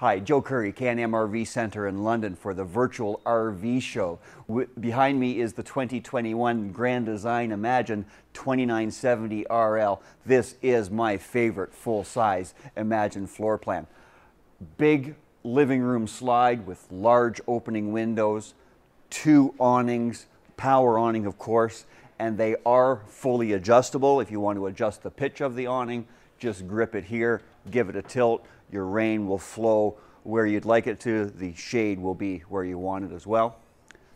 Hi, Joe Curry, Can-Am RV Center in London for the virtual RV show. W behind me is the 2021 Grand Design Imagine 2970 RL. This is my favorite full-size Imagine floor plan. Big living room slide with large opening windows, two awnings, power awning of course, and they are fully adjustable. If you want to adjust the pitch of the awning, just grip it here, give it a tilt, your rain will flow where you'd like it to. The shade will be where you want it as well.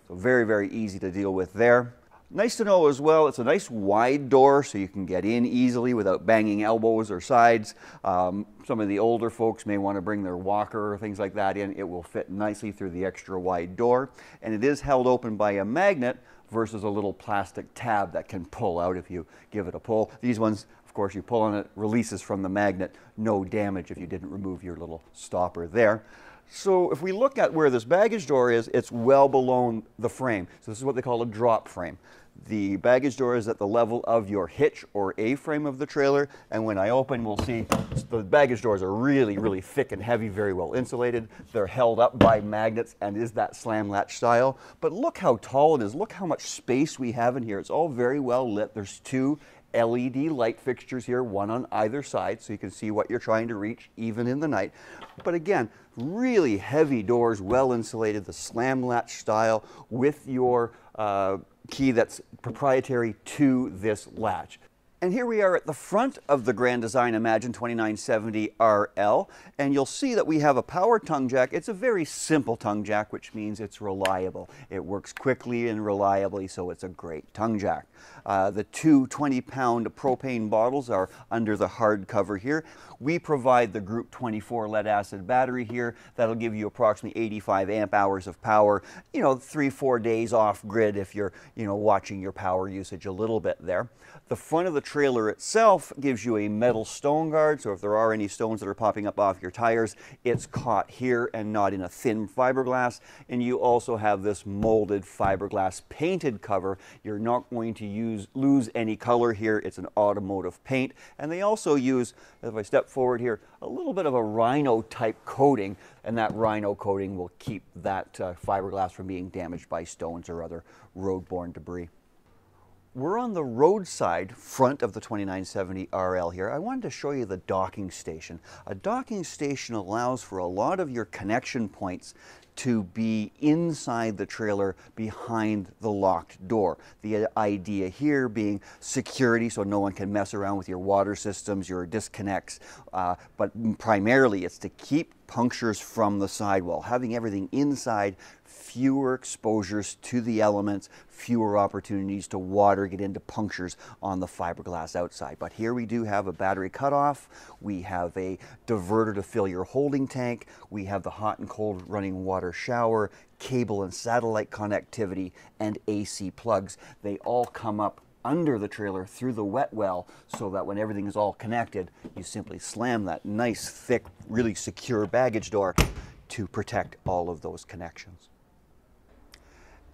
So very, very easy to deal with there. Nice to know as well, it's a nice wide door so you can get in easily without banging elbows or sides. Um, some of the older folks may want to bring their walker or things like that in. It will fit nicely through the extra wide door. And it is held open by a magnet versus a little plastic tab that can pull out if you give it a pull. These ones of course, you pull on it, releases from the magnet, no damage if you didn't remove your little stopper there. So if we look at where this baggage door is, it's well below the frame. So this is what they call a drop frame. The baggage door is at the level of your hitch or A-frame of the trailer, and when I open, we'll see the baggage doors are really, really thick and heavy, very well insulated. They're held up by magnets and is that slam latch style. But look how tall it is. Look how much space we have in here. It's all very well lit. There's two LED light fixtures here, one on either side, so you can see what you're trying to reach even in the night. But again, really heavy doors, well insulated, the slam latch style with your uh, key that's proprietary to this latch. And here we are at the front of the Grand Design Imagine 2970 RL, and you'll see that we have a power tongue jack. It's a very simple tongue jack, which means it's reliable. It works quickly and reliably, so it's a great tongue jack. Uh, the two 20-pound propane bottles are under the hard cover here. We provide the Group 24 lead acid battery here. That'll give you approximately 85 amp hours of power, you know, three, four days off grid if you're, you know, watching your power usage a little bit there. The front of the trailer itself gives you a metal stone guard, so if there are any stones that are popping up off your tires, it's caught here and not in a thin fiberglass. And you also have this molded fiberglass painted cover. You're not going to use lose any color here. It's an automotive paint. And they also use, if I step forward here, a little bit of a rhino type coating, and that rhino coating will keep that uh, fiberglass from being damaged by stones or other roadborne debris. We're on the roadside front of the 2970 RL here. I wanted to show you the docking station. A docking station allows for a lot of your connection points to be inside the trailer behind the locked door. The idea here being security so no one can mess around with your water systems, your disconnects, uh, but primarily it's to keep punctures from the sidewall. Having everything inside fewer exposures to the elements, fewer opportunities to water get into punctures on the fiberglass outside. But here we do have a battery cutoff, we have a diverter to fill your holding tank, we have the hot and cold running water shower, cable and satellite connectivity, and AC plugs. They all come up under the trailer through the wet well so that when everything is all connected, you simply slam that nice, thick, really secure baggage door to protect all of those connections.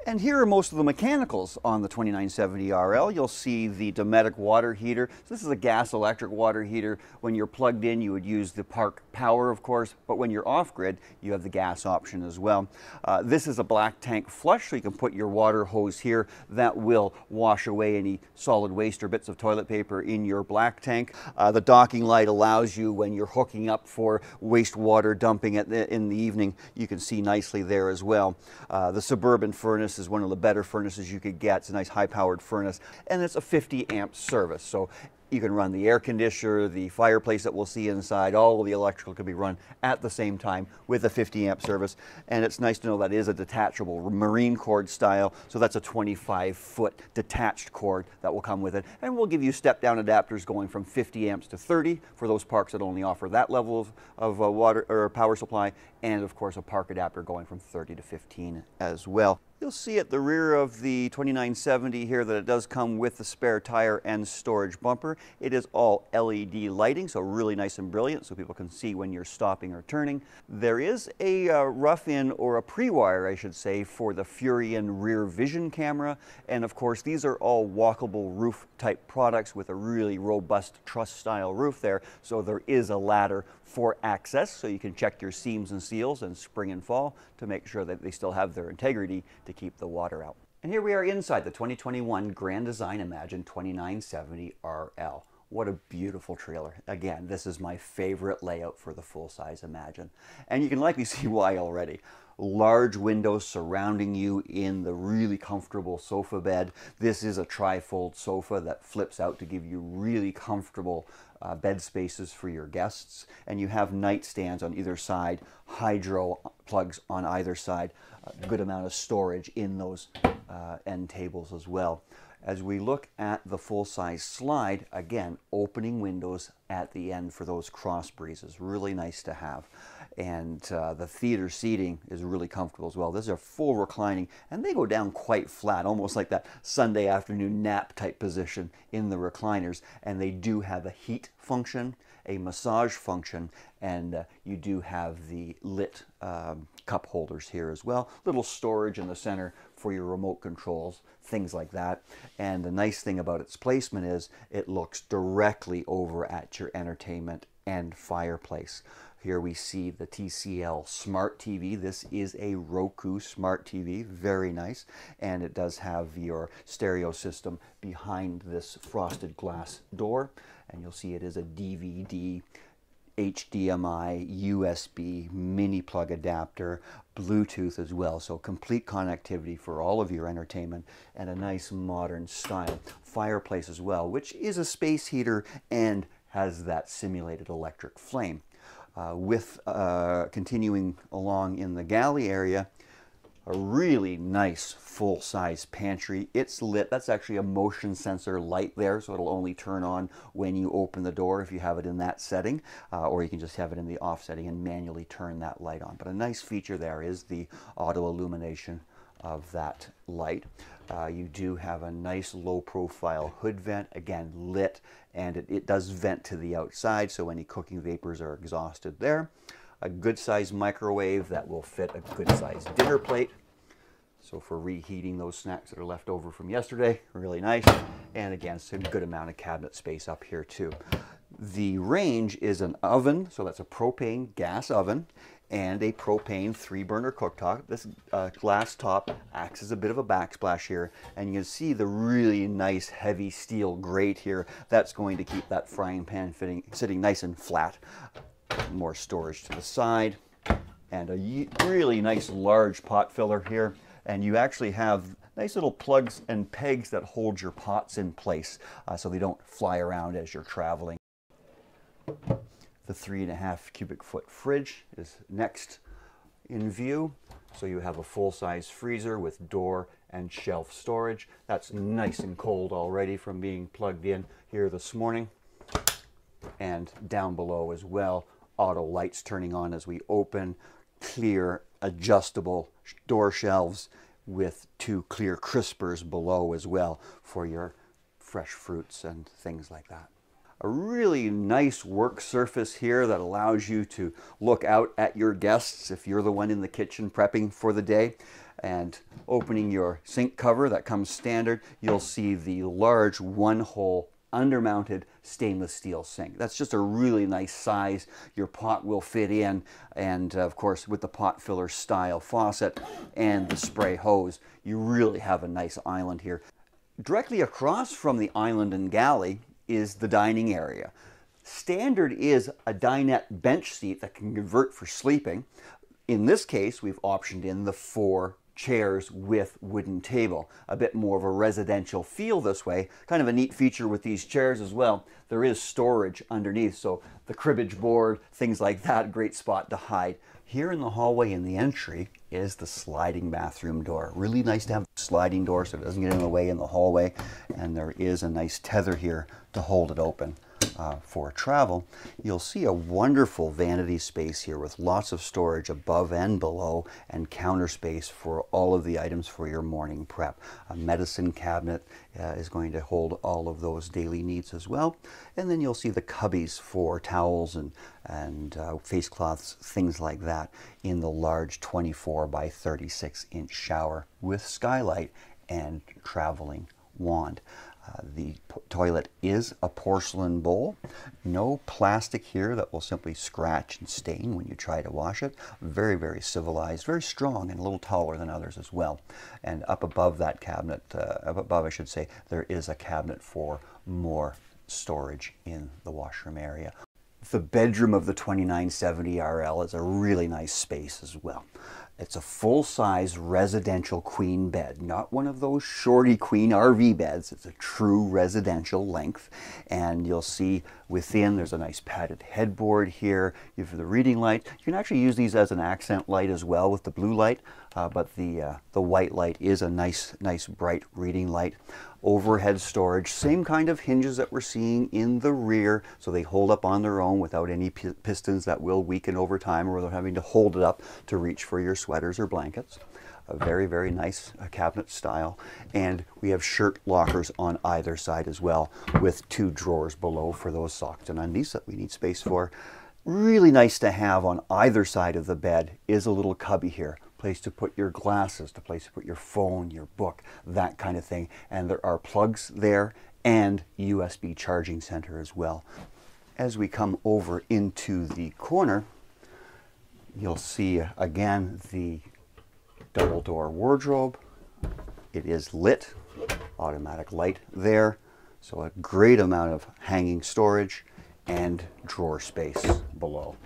And here are most of the mechanicals on the 2970 RL. You'll see the Dometic water heater. So this is a gas electric water heater. When you're plugged in, you would use the park power, of course, but when you're off grid, you have the gas option as well. Uh, this is a black tank flush, so you can put your water hose here. That will wash away any solid waste or bits of toilet paper in your black tank. Uh, the docking light allows you, when you're hooking up for wastewater dumping the, in the evening, you can see nicely there as well. Uh, the Suburban furnace is one of the better furnaces you could get. It's a nice high powered furnace and it's a 50 amp service. So you can run the air conditioner, the fireplace that we'll see inside, all of the electrical can be run at the same time with a 50 amp service. And it's nice to know that is a detachable marine cord style. So that's a 25 foot detached cord that will come with it. And we'll give you step down adapters going from 50 amps to 30 for those parks that only offer that level of, of uh, water or power supply. And of course a park adapter going from 30 to 15 as well. You'll see at the rear of the 2970 here that it does come with the spare tire and storage bumper. It is all LED lighting, so really nice and brilliant so people can see when you're stopping or turning. There is a uh, rough-in or a pre-wire, I should say, for the Furrion rear vision camera. And of course, these are all walkable roof type products with a really robust truss style roof there. So there is a ladder for access so you can check your seams and seals in spring and fall to make sure that they still have their integrity to keep the water out. And here we are inside the 2021 Grand Design Imagine 2970 RL. What a beautiful trailer. Again, this is my favorite layout for the full-size Imagine. And you can likely see why already. Large windows surrounding you in the really comfortable sofa bed. This is a tri-fold sofa that flips out to give you really comfortable uh, bed spaces for your guests. And you have nightstands on either side, hydro plugs on either side, a good amount of storage in those uh, end tables as well. As we look at the full-size slide, again, opening windows at the end for those cross breezes. Really nice to have. And uh, the theater seating is really comfortable as well. These are full reclining, and they go down quite flat, almost like that Sunday afternoon nap type position in the recliners. And they do have a heat function, a massage function, and uh, you do have the lit um, cup holders here as well. Little storage in the center for your remote controls, things like that. And the nice thing about its placement is it looks directly over at your entertainment and fireplace. Here we see the TCL Smart TV. This is a Roku Smart TV, very nice. And it does have your stereo system behind this frosted glass door. And you'll see it is a DVD HDMI, USB, mini plug adapter, Bluetooth as well. So complete connectivity for all of your entertainment and a nice modern style fireplace as well, which is a space heater and has that simulated electric flame. Uh, with uh, continuing along in the galley area, a really nice full-size pantry. It's lit. That's actually a motion sensor light there, so it'll only turn on when you open the door if you have it in that setting, uh, or you can just have it in the off setting and manually turn that light on. But a nice feature there is the auto illumination of that light. Uh, you do have a nice low profile hood vent, again lit, and it, it does vent to the outside, so any cooking vapors are exhausted there a good sized microwave that will fit a good sized dinner plate. So for reheating those snacks that are left over from yesterday, really nice. And again, some good amount of cabinet space up here too. The range is an oven, so that's a propane gas oven and a propane three burner cooktop. This uh, glass top acts as a bit of a backsplash here and you can see the really nice heavy steel grate here. That's going to keep that frying pan fitting, sitting nice and flat more storage to the side, and a really nice large pot filler here. And you actually have nice little plugs and pegs that hold your pots in place uh, so they don't fly around as you're traveling. The three and a half cubic foot fridge is next in view. So you have a full-size freezer with door and shelf storage. That's nice and cold already from being plugged in here this morning. And down below as well, auto lights turning on as we open, clear adjustable door shelves with two clear crispers below as well for your fresh fruits and things like that. A really nice work surface here that allows you to look out at your guests if you're the one in the kitchen prepping for the day. And opening your sink cover that comes standard, you'll see the large one-hole undermounted stainless steel sink. That's just a really nice size. Your pot will fit in and of course with the pot filler style faucet and the spray hose you really have a nice island here. Directly across from the island and galley is the dining area. Standard is a dinette bench seat that can convert for sleeping. In this case, we've optioned in the four chairs with wooden table. A bit more of a residential feel this way. Kind of a neat feature with these chairs as well. There is storage underneath, so the cribbage board, things like that, great spot to hide. Here in the hallway in the entry is the sliding bathroom door. Really nice to have a sliding door so it doesn't get in the way in the hallway. And there is a nice tether here to hold it open. Uh, for travel, you'll see a wonderful vanity space here with lots of storage above and below and counter space for all of the items for your morning prep. A medicine cabinet uh, is going to hold all of those daily needs as well. And then you'll see the cubbies for towels and, and uh, face cloths, things like that in the large 24 by 36 inch shower with skylight and traveling wand. Uh, the toilet is a porcelain bowl. No plastic here that will simply scratch and stain when you try to wash it. Very, very civilized, very strong and a little taller than others as well. And up above that cabinet, uh, up above I should say, there is a cabinet for more storage in the washroom area. The bedroom of the 2970 RL is a really nice space as well. It's a full-size residential queen bed, not one of those shorty queen RV beds. It's a true residential length. And you'll see within there's a nice padded headboard here. You have the reading light. You can actually use these as an accent light as well with the blue light, uh, but the, uh, the white light is a nice, nice bright reading light overhead storage, same kind of hinges that we're seeing in the rear, so they hold up on their own without any pistons that will weaken over time or without having to hold it up to reach for your sweaters or blankets. A very, very nice uh, cabinet style. And we have shirt lockers on either side as well with two drawers below for those socks and undies that we need space for. Really nice to have on either side of the bed is a little cubby here place to put your glasses, the place to put your phone, your book, that kind of thing. And there are plugs there and USB charging center as well. As we come over into the corner, you'll see again the double door wardrobe. It is lit, automatic light there. So a great amount of hanging storage and drawer space below.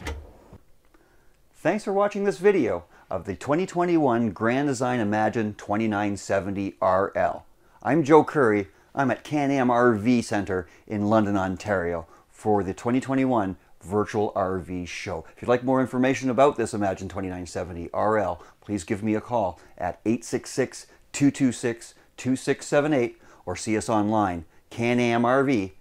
Thanks for watching this video of the 2021 Grand Design Imagine 2970 RL. I'm Joe Curry. I'm at Can-Am RV Center in London, Ontario for the 2021 Virtual RV Show. If you'd like more information about this Imagine 2970 RL, please give me a call at 866-226-2678 or see us online, canamrv.ca.